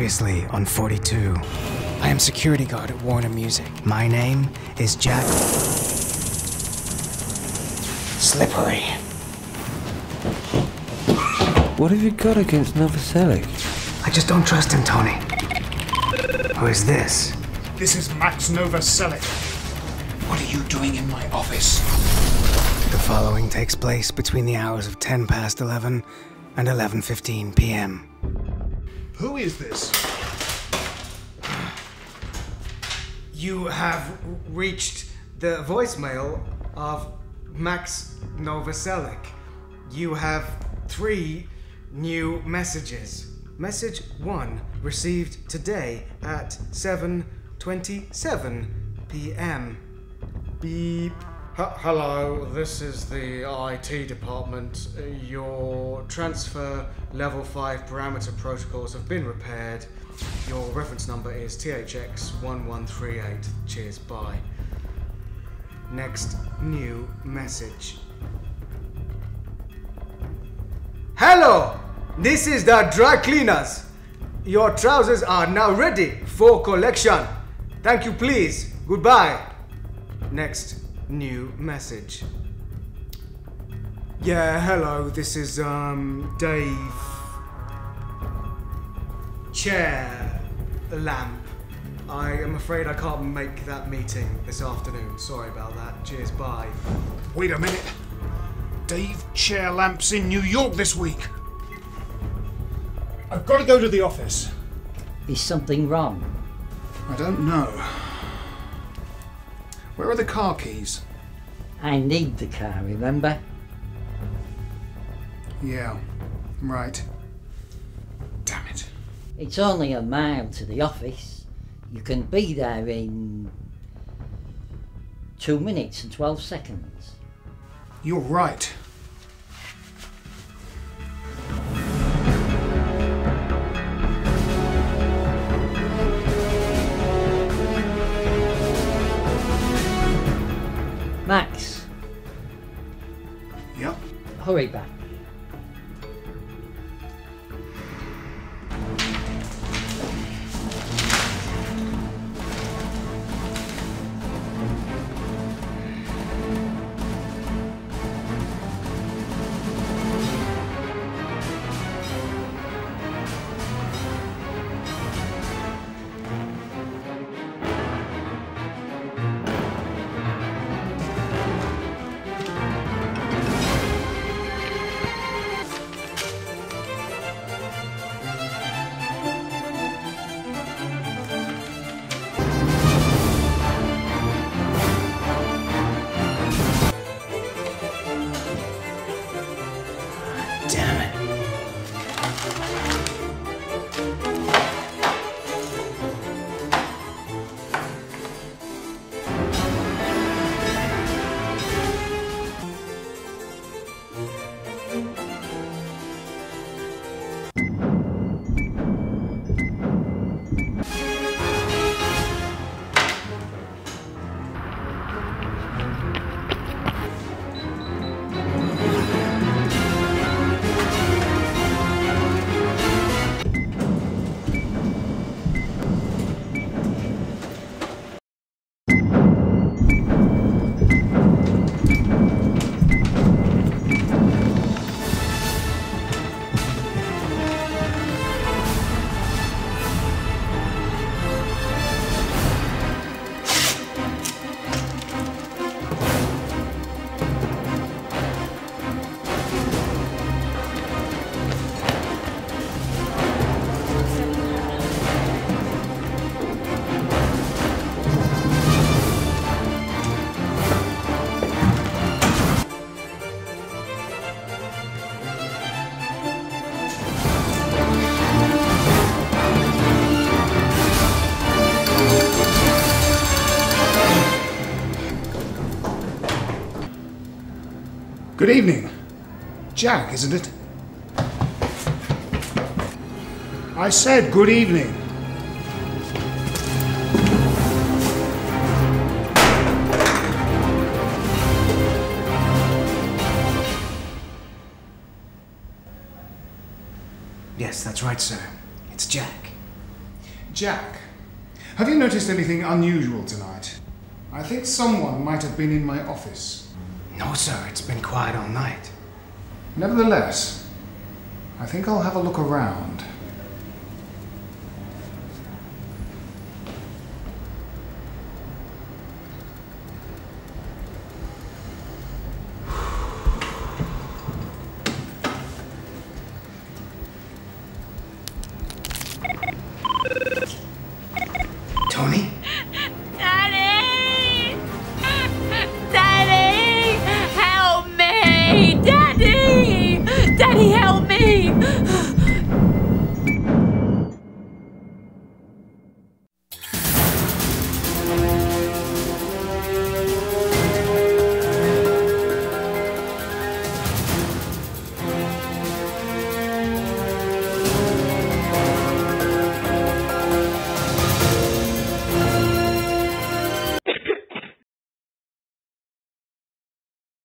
Previously on 42. I am security guard at Warner Music. My name is Jack. Slippery. What have you got against Novoselic? I just don't trust him, Tony. Who is this? This is Max Novoselic. What are you doing in my office? The following takes place between the hours of 10 past 11 and 11:15 p.m. Who is this? You have reached the voicemail of Max Novoselic. You have three new messages. Message 1 received today at 7:27 p.m. Beep. Hello, this is the IT department. Your transfer level 5 parameter protocols have been repaired. Your reference number is THX1138. Cheers, bye. Next new message. Hello! This is the dry cleaners. Your trousers are now ready for collection. Thank you, please. Goodbye. Next new message. Yeah, hello. This is um Dave. Chair lamp. I am afraid I can't make that meeting this afternoon. Sorry about that. Cheers. Bye. Wait a minute. Dave Chair Lamp's in New York this week. I've got to go to the office. Is something wrong? I don't know. Where are the car keys? I need the car, remember? Yeah, right. Damn it. It's only a mile to the office. You can be there in two minutes and 12 seconds. You're right. Yep. hurry back. Good evening. Jack, isn't it? I said good evening. Yes, that's right, sir. It's Jack. Jack, have you noticed anything unusual tonight? I think someone might have been in my office. No, sir, it's been quiet all night. Nevertheless, I think I'll have a look around.